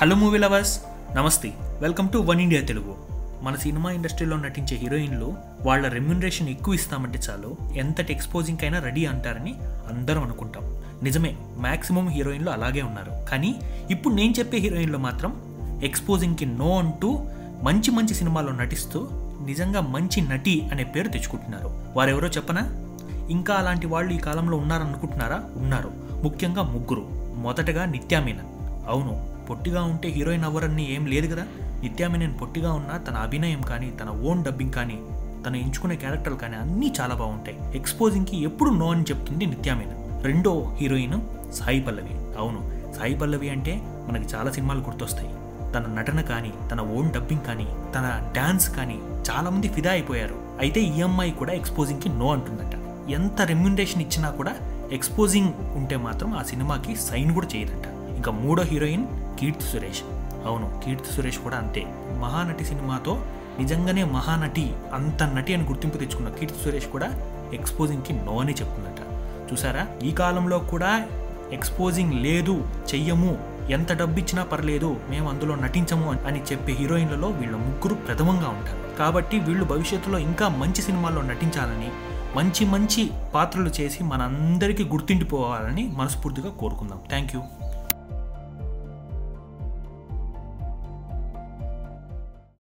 Hello movie lovers నమస్తే welcome to one India Telugu మన cinema ఇండస్ట్రీలో నటించే హీరోయిన్లు వాళ్ళ రెమ్యునరేషన్ ఎక్కువ ఇస్తామంటే చాలు ఎంతటి ఎక్స్పోజింగ్ అయినా రెడీ అంటారని అందరం అనుకుంటాం. నిజమే మ్యాక్సిమం హీరోయిన్లు అలాగే ఉన్నారు. కానీ ఇప్పుడు నేను చెప్పే హీరోయిన్లు మాత్రం ఎక్స్పోజింగ్కి నో అంటూ మంచి మంచి సినిమాల్లో నటిస్తూ నిజంగా మంచి నటి అనే పేరు తెచ్చుకుంటున్నారు. వారెవరో చెప్పనా? ఇంకా అలాంటి వాళ్ళు ఈ కాలంలో ఉన్నారనుకుంటున్నారా? ఉన్నారు. ముఖ్యంగా ముగ్గురు. మొదటగా నిత్యామీనన్. అవును పొట్టిగా ఉంటే హీరోయిన్ అవ్వరని ఏం లేదు కదా? నిత్యామెనన్ పొట్టిగా ఉన్నా తన అభినయం కానీ తన ఓన్ డబ్బింగ్ కానీ తను ఎంచుకునే క్యారెక్టర్లు కానీ అన్నీ చాలా బాగుంటాయి. ఎక్స్పోజింగ్కి ఎప్పుడు నో అని చెప్తుంది నిత్యామెనన్ రెండో హీరోయిన్ సాయి పల్లవి. అవును సాయి పల్లవి అంటే మనకి చాలా సినిమాలు గుర్తొస్తాయి. తన నటన కానీ తన ఓన్ డబ్బింగ్ కానీ తన డ్యాన్స్ కానీ చాలామంది ఫిదా అయిపోయారు. అయితే ఈ అమ్మాయి కూడా ఎక్స్పోజింగ్కి నో అంటుందట. ఎంత రెమ్యునరేషన్ ఇచ్చినా కూడా ఎక్స్పోజింగ్ ఉంటే మాత్రం ఆ సినిమాకి సైన్ కూడా చేయదట. ఇంకా మూడో హీరోయిన్ కీర్తి సురేష్. అవును కీర్తి సురేష్ కూడా అంతే. మహానటి సినిమాతో నిజంగానే మహానటి అంత నటి అని గుర్తింపు తెచ్చుకున్న కీర్తి సురేష్ కూడా ఎక్స్పోజింగ్కి నో అని చెప్తుందట. చూసారా? ఈ కాలంలో కూడా ఎక్స్పోజింగ్ లేదు చెయ్యము ఎంత డబ్బు ఇచ్చినా పర్లేదు మేము అందులో నటించము అని చెప్పే హీరోయిన్లలో వీళ్ళ ముగ్గురు ప్రథమంగా ఉంటారు. కాబట్టి వీళ్ళు భవిష్యత్తులో ఇంకా మంచి సినిమాల్లో నటించాలని మంచి మంచి పాత్రలు చేసి మనందరికీ గుర్తుండిపోవాలని మనస్ఫూర్తిగా కోరుకుందాం. Thank you.